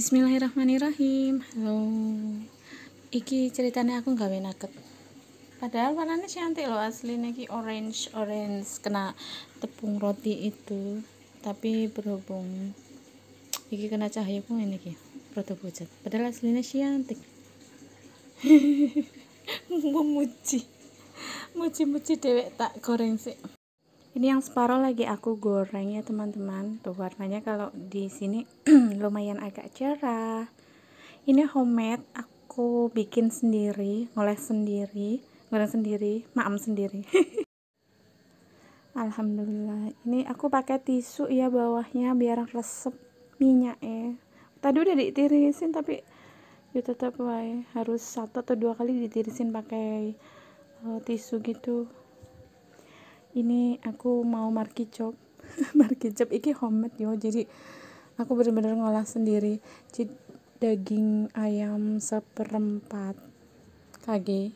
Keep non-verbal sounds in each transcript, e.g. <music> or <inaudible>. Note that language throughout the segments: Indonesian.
Bismillahirrahmanirrahim. Halo. Iki ceritanya aku gawe nugget padahal warnanya cantik loh aslinya ki orange orange kena tepung roti itu. Tapi berhubung iki kena cahaya pun ini ki roti pucat padahal aslinya cantik. <laughs> Memuji muji-muji dewek tak goreng sih ini yang separuh lagi aku goreng ya teman-teman. Tuh warnanya kalau di sini <clears throat> lumayan agak cerah. Ini homemade aku bikin sendiri ngoles sendiri goreng sendiri maam sendiri. <laughs> Alhamdulillah. Ini aku pakai tisu ya bawahnya biar resep minyak ya. Tadi udah ditirisin tapi ya tetap wae. Harus satu atau dua kali ditirisin pakai uh, tisu gitu ini aku mau marki job <laughs> marki job iki homemade yo. Jadi aku bener-bener ngolah sendiri. Jadi daging ayam seperempat kg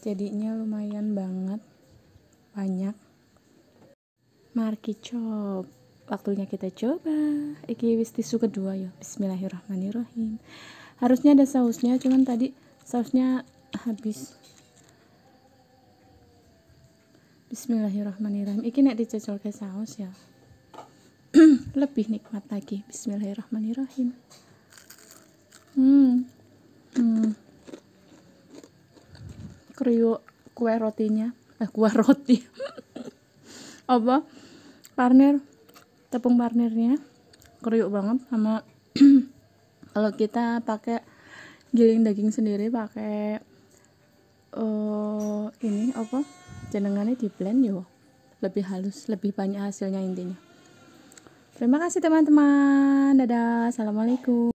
jadinya lumayan banget. Banyak. Marki job waktunya kita coba. Iki wis tisu kedua ya bismillahirrahmanirrahim. Harusnya ada sausnya cuman tadi sausnya habis Bismillahirrahmanirrahim. Iki nek dicocol ke saus ya. <clears throat> Lebih nikmat lagi. Bismillahirrahmanirrahim. Hmm. Hmm. Kriuk kue rotinya. Eh kue roti. <laughs> Apa? Partner tepung partnernya kriuk banget sama <clears throat> kalau kita pakai giling daging sendiri pakai uh, ini apa jenengannya di blend yo. Lebih halus lebih banyak hasilnya intinya. Terima kasih teman-teman. Dadah. Assalamualaikum